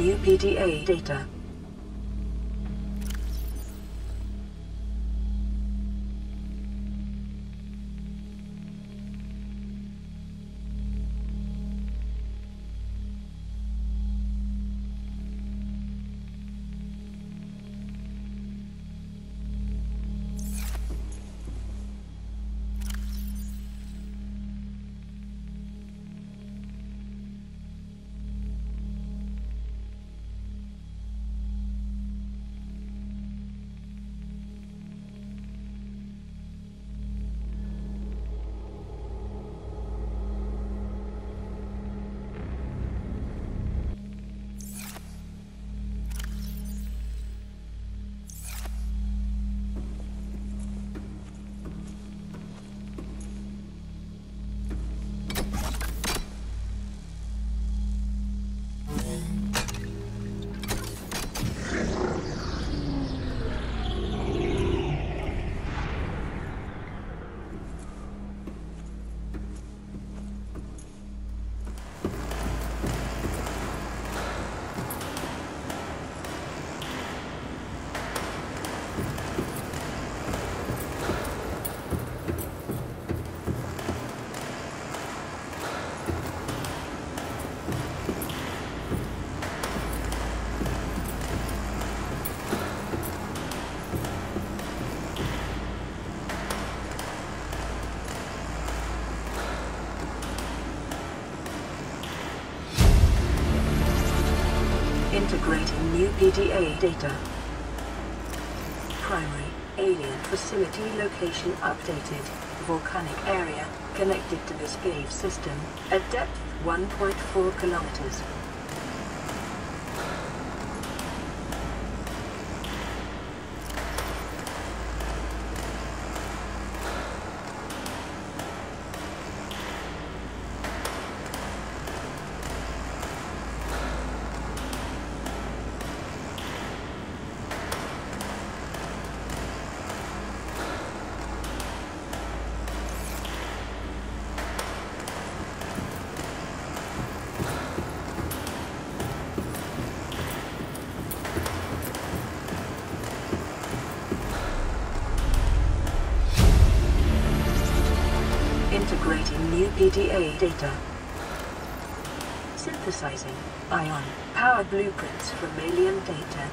new PDA data. Integrating new PDA data. Primary alien facility location updated. Volcanic area connected to the cave system at depth 1.4 kilometers. PDA data. Synthesizing ion power blueprints from alien data.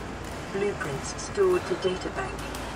Blueprints stored to databank.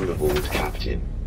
Welcome aboard, Captain.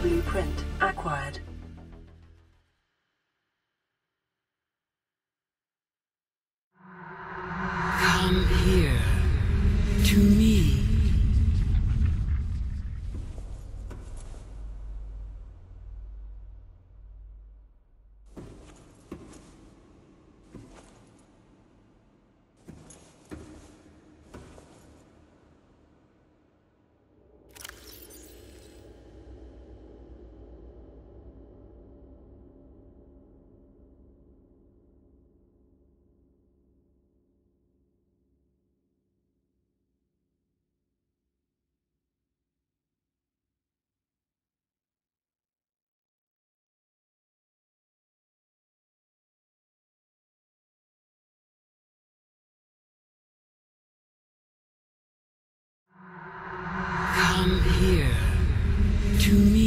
Blueprint acquired. Come here. To me.